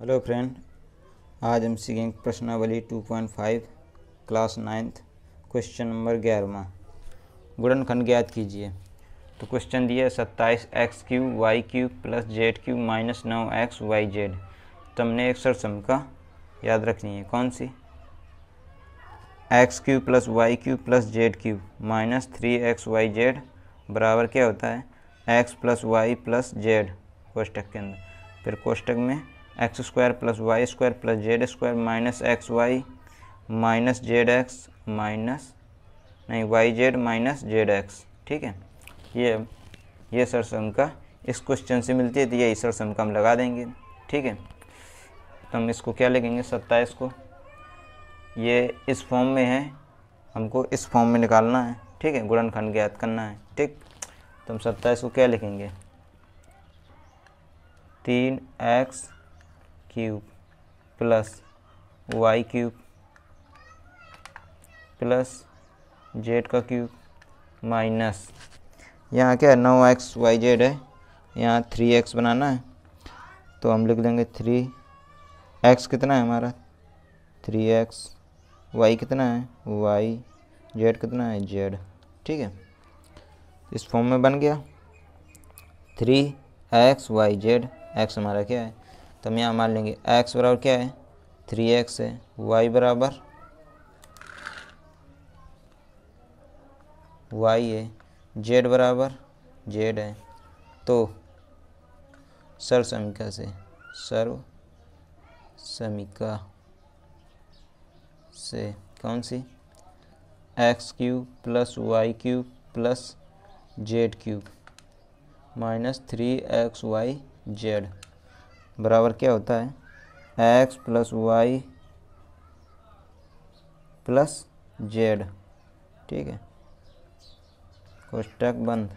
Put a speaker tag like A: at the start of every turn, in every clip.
A: Hello friend आज हम सीखेंगे प्रश्नावली 2.5 क्लास नाइन्थ क्वेश्चन नंबर ग्यारहवा। गुणनखंड ज्ञात कीजिए। तो क्वेश्चन दिया सत्ताईस x cube y cube plus z cube minus नौ एक्स वाई जेड तो हमने एक सर का याद रखनी है। कौन सी? X cube plus y cube plus z cube minus three x y z बराबर क्या होता है? X plus y plus z कोष्टक के अंदर। फिर कोष्टक में x square plus y square plus z square minus x y minus z x minus नहीं y z minus z x ठीक है? ये ये सर का इस क्वेश्चन से मिलती है तो यही सर का हम लगा देंगे, ठीक है? तो हम इसको क्या लिखेंगे, सत्ताईस को? ये इस फॉर्म में है, हमको इस फॉर्म में निकालना है, ठीक है? गुणनखंड ज्ञात करना है, ठीक? तो हम सत्ताईस को क्या लिखेंगे? तीन x cube plus y cube plus z का क्यूब माइनस यहाँ क्या है? नौ एक्स वाई जेड है। यहाँ थ्री एक्स बनाना है। तो हम लिख देंगे थ्री एक्स कितना है हमारा? थ्री एक्स वाई कितना है? वाई जेड कितना है? जेड ठीक है? इस फॉर्म में बन गया। Three x y z x हमारा क्या है? तो हम यहाँ मान लेंगे एक्स बराबर क्या है? थ्री एक्स है। वाई बराबर वाई है। जेड बराबर जेड है। तो सर्व समीका से सर्व समीका से कौन सी? X cube plus y cube plus z cube minus three x y z बराबर क्या होता है? X plus y plus z ठीक है? कोष्टक बंद।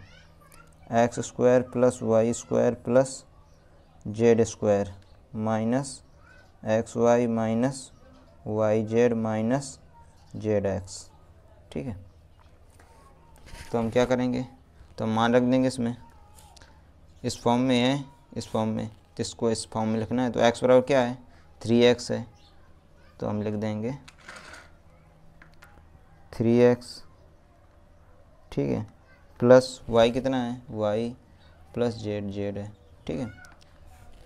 A: X square plus y square plus z square minus x y minus y z minus z x ठीक है? तो हम क्या करेंगे? तो हम मान रख देंगे इसमें। इस फॉर्म में है, इस फॉर्म में। तो इसको इस फॉर्म में लिखना है? तो एक्स बराबर क्या है? थ्री एक्स है। तो हम लिख देंगे थ्री एक्स ठीक है? प्लस वाई कितना है? वाई प्लस जेड जेड है, ठीक है?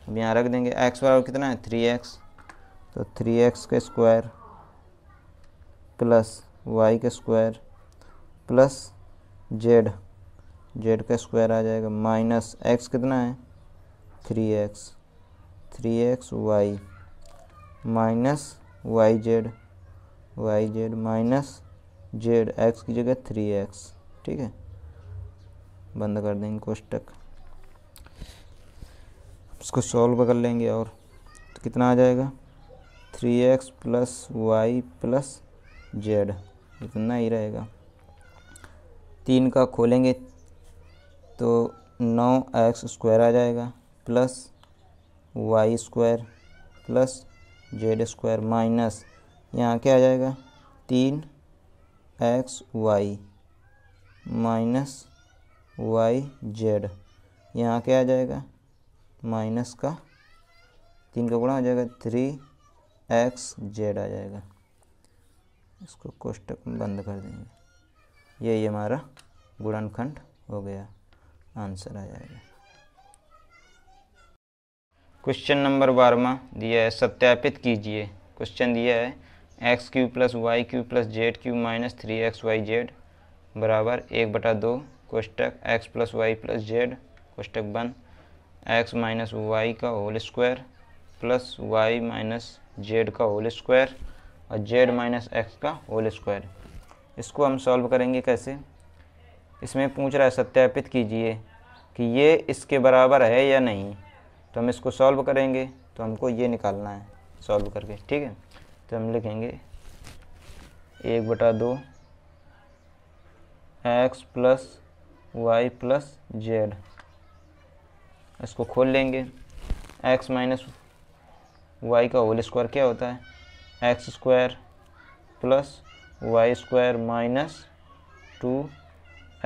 A: अब यहाँ रख देंगे एक्स बराबर कितना है? थ्री एक्स तो थ्री एक्स का स्क्वायर प्लस वाई का स्क्वायर प्लस जेड जेड का स्क्वायर आ जाएगा। माइनस एक्स कितना है? Three x three x y, minus y z y z minus z x की जगह थ्री एक्स, ठीक है? बंद कर देंगे कोष्टक इसको सॉल्व कर लेंगे और तो कितना आ जाएगा? Three x plus y plus z, इतना ही रहेगा। तीन का खोलेंगे तो नौ एक्स स्क्वायर आ जाएगा। Plus y square plus z square minus यहाँ क्या आ जाएगा? तीन x y minus y z यहाँ क्या आ जाएगा? माइनस का तीन का गुणा आ जाएगा थ्री एक्स जेड आ जाएगा। इसको कोष्टक बंद कर देंगे। यही हमारा गुणनखंड हो गया। आंसर आ जाएगा। क्वेश्चन नंबर बारहवा दिया है, सत्यापित कीजिए। क्वेश्चन दिया है x cube plus y cube plus z cube minus three x y z बराबर एक बटा दो कोष्टक x plus y plus z कोष्टक one x minus y का whole square plus y minus z का होल स्क्वायर और z minus x का whole square इसको हम सॉल्व करेंगे कैसे? इसमें पूछ रहा है, सत्यापित कीजिए कि ये इसके बराबर है या नहीं। तो हम इसको सॉल्व करेंगे तो हमको ये निकालना है सॉल्व करके, ठीक है? तो हम लिखेंगे एक बटा दो x plus y plus z इसको खोल लेंगे। एक्स माइनस वाई का होल स्क्वायर क्या होता है? X square plus y square minus two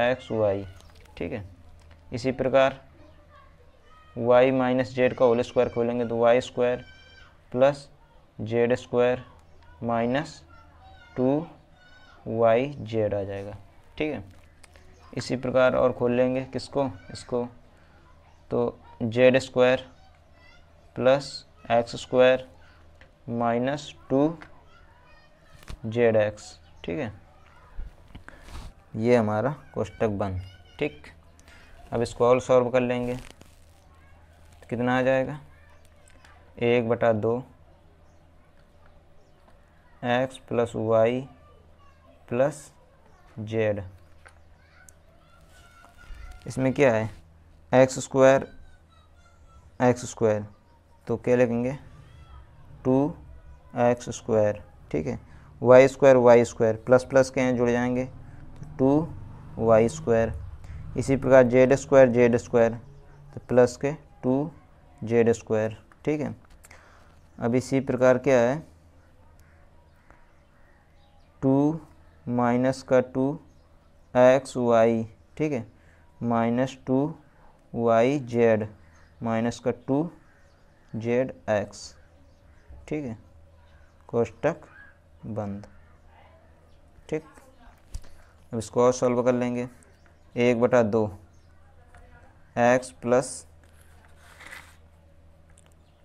A: x y ठीक है? इसी प्रकार वाई माइनस जेड का होल स्क्वायर खोलेंगे तो y square plus z square minus two y z आ जाएगा। ठीक है? इसी प्रकार और खोल लेंगे किसको? इसको। तो z square plus x square minus two z x ठीक है? ये हमारा कोष्टक बन। ठीक? अब इसको और सॉल्व कर लेंगे। कितना आ जाएगा? एक बटा दो x plus y plus z. इसमें क्या है? X square x square. तो क्या लिखेंगे? टू एक्स स्क्वायर, ठीक है? Y square y square. Plus plus के हैं? जुड़ जाएँगे। तो टू वाई स्क्वायर। इसी प्रकार जेड स्क्वायर जेड स्क्वायर। तो प्लस के टू जेड स्क्वायर, ठीक है? अब इसी प्रकार क्या है? टू माइनस का टू एक्स वाई, ठीक है? Minus two y z, minus का टू जेड एक्स, ठीक है? कोष्टक बंद, ठीक? अब इसको और सॉल्व कर लेंगे। एक बटा दो, x plus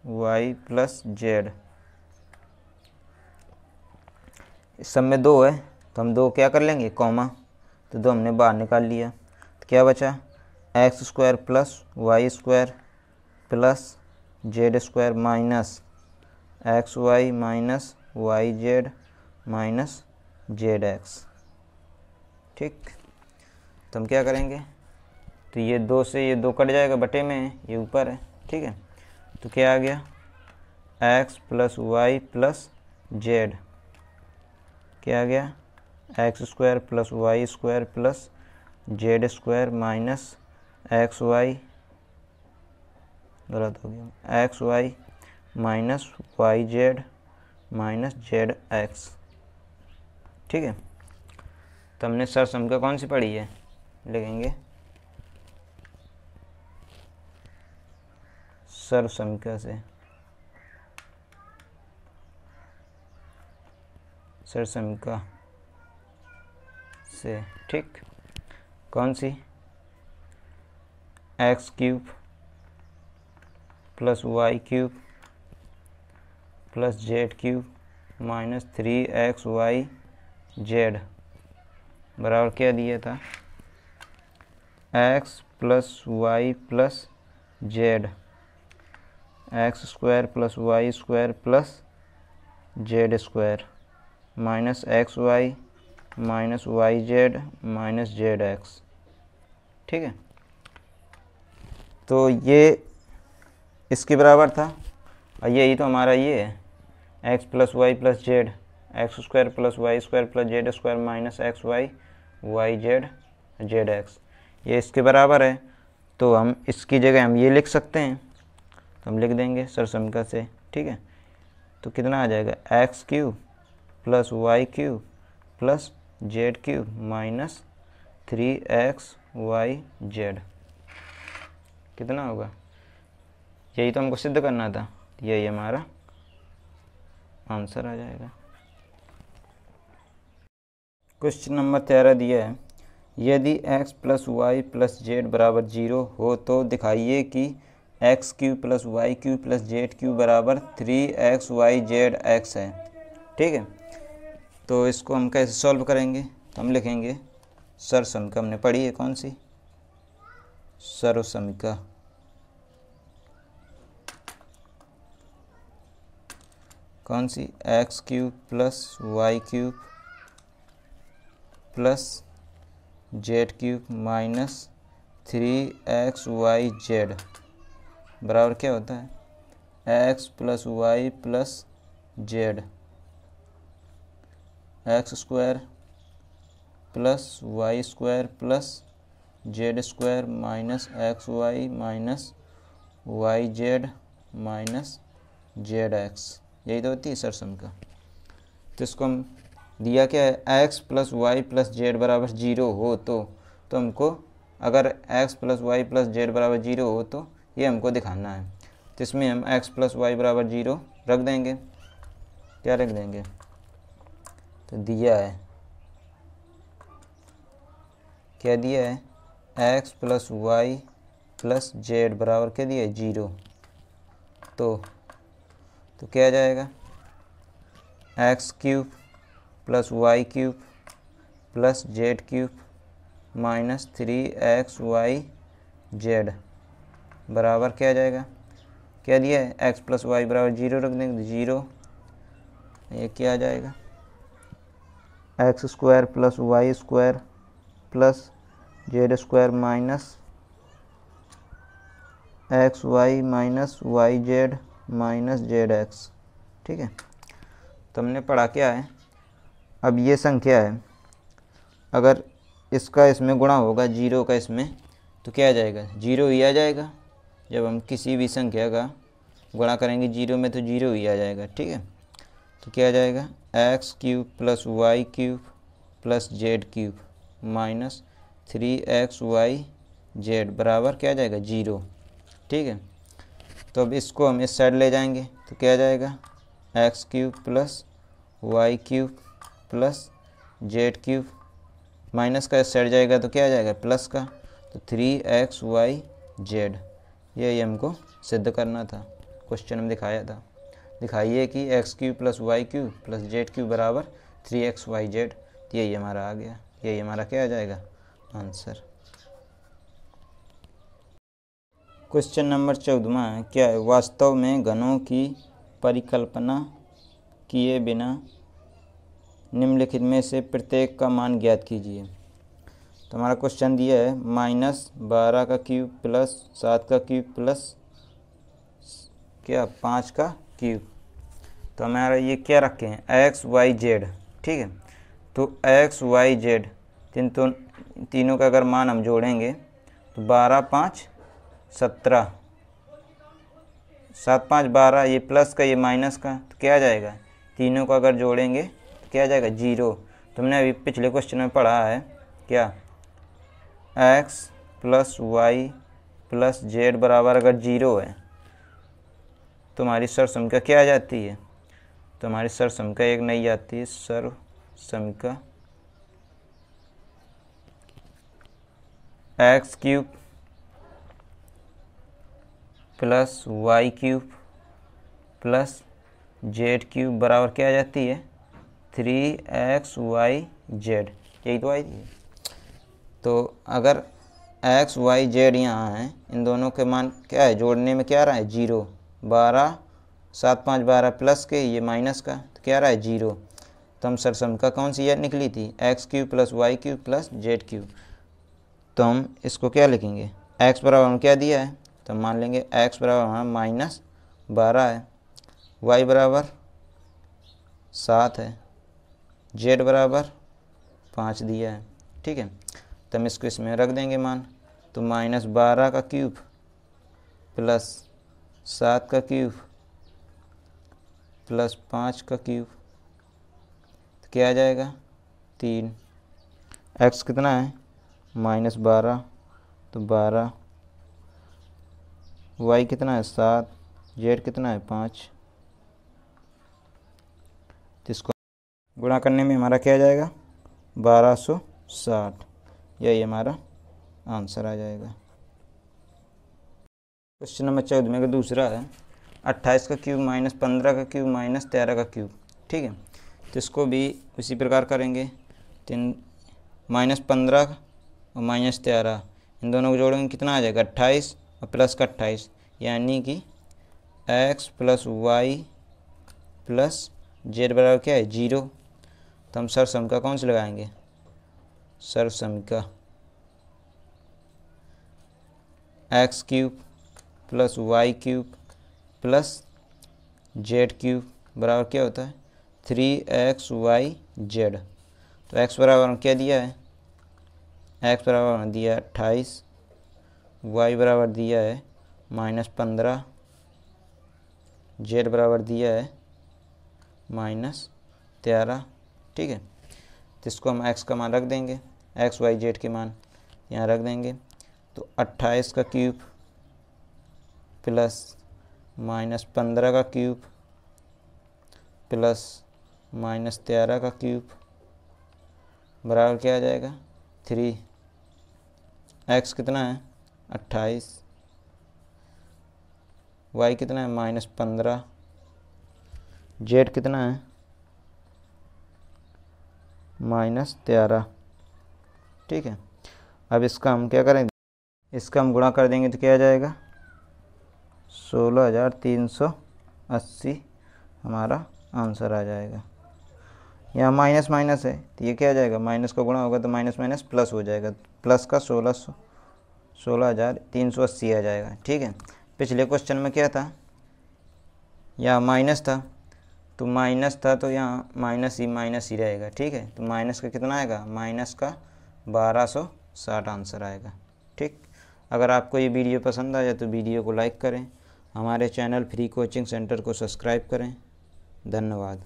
A: y plus z इस सब में दो है तो हम दो क्या कर लेंगे? कॉमा। तो दो हमने बाहर निकाल लिया। तो क्या बचा? X square plus y square plus z square minus x y minus y z minus z x ठीक? तो हम क्या करेंगे? तो ये दो से ये दो कट जाएगा बटे में, ये ऊपर है। ठीक है? तो क्या आ गया? X plus y plus z क्या आ गया? X square plus y square plus z square minus x y गलत हो गया। X y minus y z minus z x ठीक है? तो हमने सर समका कौन सी पढ़ी है? लिखेंगे। सर्व समिका से। सर समिका से, ठीक। कौन सी? X cube plus y cube plus z cube minus three x y z बराबर क्या दिया था? X plus y plus z x square plus y square plus z square minus x y minus y z minus z x ठीक है? तो ये इसके बराबर था। और यही तो हमारा ये है। X plus y plus z x square plus y square plus z square minus x y y z z x ये इसके बराबर है। तो हम इसकी जगह हम ये लिख सकते हैं। हम लिख देंगे सरसमिका से, ठीक है? तो कितना आ जाएगा? X cube plus y cube plus z cube minus three x y z कितना होगा? यही तो हमको सिद्ध करना था। यही हमारा आंसर आ जाएगा। क्वेश्चन नंबर तेरह दिया है। यदि x plus y plus z बराबर ज़ीरो हो तो दिखाइए कि x cube plus y cube plus z cube बराबर three x y z x है। ठीक है? तो इसको हम कैसे सॉल्व करेंगे? तो हम लिखेंगे, सर समिका हमने पढ़ी है कौन सी? सर्व समिका कौन सी? X cube plus y cube plus z cube minus three x y z. बराबर क्या होता है? X plus y plus z x square plus y square plus z square minus x y minus y z minus z x यही तो होती है SRSAM का। तो इसको हम दिया क्या है? X plus y plus z बराबर ज़ीरो हो तो तो हमको अगर x plus y plus z बराबर ज़ीरो हो तो ये हमको दिखाना है तो इसमें हम एक्स प्लस वाई बराबर ज़ीरो रख देंगे। क्या रख देंगे? तो दिया है। क्या दिया है? X plus y plus z बराबर क्या दिया है? ज़ीरो तो तो क्या जाएगा? X cube plus y cube plus z cube minus three x y z बराबर क्या आ जाएगा। क्या दिया है एक्स प्लस वाई बराबर ज़ीरो रख देंगे ज़ीरो ये क्या आ जाएगा। X square plus y square plus z square minus x y minus y z minus z x ठीक है? तो हमने पढ़ा क्या है? अब ये संख्या है। अगर इसका इसमें गुणा होगा ज़ीरो का इसमें तो क्या आ जाएगा? ज़ीरो ही आ जाएगा। जब हम किसी भी संख्या का गुणा करेंगे ज़ीरो में तो ज़ीरो ही आ जाएगा, ठीक है? तो क्या आ जाएगा? X cube plus y cube plus z cube minus three x y z बराबर क्या आ जाएगा? ज़ीरो, ठीक है? तो अब इसको हम इस साइड ले जाएँगे तो क्या आ जाएगा? X cube plus y cube plus z cube minus का इस साइड जाएगा तो क्या आ जाएगा? प्लस का तो थ्री एक्स वाई जेड यही हमको सिद्ध करना था। क्वेश्चन में दिखाया था। दिखाइए कि x cube plus y cube plus z cube बराबर थ्री एक्स वाई जेड यही हमारा आ गया। यही हमारा क्या आ जाएगा? आंसर क्वेश्चन नंबर चौदवा क्या है वास्तव में घनों की परिकल्पना किए बिना निम्नलिखित में से प्रत्येक का मान ज्ञात कीजिए। तो हमारा क्वेश्चन दिया है माइनस बारह का क्यूब प्लस सात का क्यूब प्लस क्या, पाँच का क्यूब तो हमारा ये क्या रखे हैं? एक्स वाई जेड ठीक है? तो एक्स वाई जेड तीन तो तीनों का अगर मान हम जोड़ेंगे तो बारह, पाँच, सत्रह। सात, पाँच, बारह, ये प्लस का, ये माइनस का तो क्या आ जाएगा? तीनों को अगर जोड़ेंगे तो क्या आ जाएगा? ज़ीरो तो हमने अभी पिछले क्वेश्चन में पढ़ा है, क्या? X plus y plus z बराबर अगर ज़ीरो है तो हमारी सर संख्या क्या आ जाती है? तो हमारी सर संख्या एक नहीं आती है सर संख्या x cube plus y cube plus z cube बराबर क्या आ जाती है? Three x y z. यही तो आई थी तो अगर एक्स, वाई, जेड यहाँ है, इन दोनों के मान क्या है? जोड़ने में क्या रहा है? ज़ीरो। बारह, सात, पाँच, बारह प्लस के, ये माइनस का तो क्या रहा है? ज़ीरो। तो हम सरसम का कौन सी याद निकली थी? X cube plus y cube plus z cube तो हम इसको क्या लिखेंगे? एक्स बराबर हम क्या दिया है? तो हम मान लेंगे एक्स बराबर हमारा माइनस बारह है। वाई बराबर सात है। जेड बराबर पाँच दिया है। ठीक है? तो हम इसको इसमें रख देंगे मान। तो माइनस बारह का क्यूब प्लस सात का क्यूब प्लस पाँच का क्यूब तो क्या आ जाएगा? तीन। एक्स कितना है? माइनस बारह। तो बारह। वाई कितना है? सात। जेड कितना है? पाँच। इसको गुणा करने में हमारा क्या आ जाएगा? बारह सौ साठ। यही हमारा आंसर आ जाएगा। क्वेश्चन नंबर चौदह में का दूसरा है, अट्ठाईस का क्यूब माइनस पंद्रह का क्यूब माइनस तेरह का क्यूब, ठीक है? तो इसको भी उसी प्रकार करेंगे। तीन, माइनस पंद्रह और माइनस तेरह, इन दोनों को जोड़ेंगे, कितना आ जाएगा? अट्ठाईस और प्लस का अट्ठाईस, यानी कि x plus y plus z बराबर क्या है? ज़ीरो। तो हम सर सम का कौन से लगाएँगे? सर सम x cube plus y cube plus z cube बराबर क्या होता है? Three x y z. तो एक्स बराबर क्या दिया है? एक्स बराबर दिया है अट्ठाईस। वाई बराबर दिया है माइनस पंद्रह। जेड बराबर दिया है माइनस तेरह। ठीक है? इसको हम एक्स का मान रख देंगे एक्स वाई जेड के मान यहाँ रख देंगे। तो अट्ठाईस का क्यूब प्लस माइनस पंद्रह का क्यूब प्लस माइनस तेरह का क्यूब बराबर क्या आ जाएगा? थ्री एक्स कितना है? अट्ठाईस. वाई कितना है? माइनस पंद्रह. जेड कितना है? माइनस तेरह। ठीक है? अब इसका हम क्या करें इसका हम गुणा कर देंगे तो क्या आ जाएगा? सोलह हज़ार तीन सौ अस्सी हमारा आंसर आ जाएगा। यहाँ माइनस माइनस है तो ये क्या आ जाएगा? माइनस का गुणा होगा तो माइनस माइनस प्लस हो जाएगा। प्लस का सोलह सौ, सोलह हज़ार तीन सौ अस्सी आ जाएगा। ठीक है? पिछले क्वेश्चन में क्या था? यहाँ माइनस था। तो माइनस था तो यहाँ माइनस ही माइनस ही रहेगा, ठीक है? तो माइनस का कितना आएगा? माइनस का बारह सौ साठ आंसर आएगा, ठीक? अगर आपको ये वीडियो पसंद आया तो वीडियो को लाइक करें, हमारे चैनल फ्री कोचिंग सेंटर को सब्सक्राइब करें। धन्यवाद।